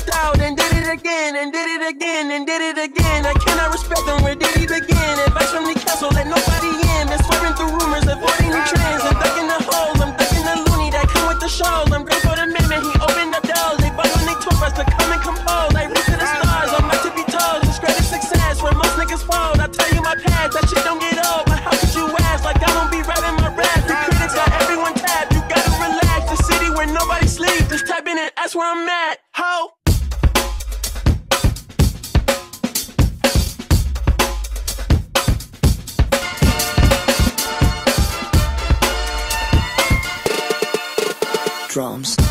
popped out and did it again, and did it again, and did it again. I cannot respect them, where did it again? Advice from the castle, let nobody in. Been swerving through rumors, avoiding the trends. drums.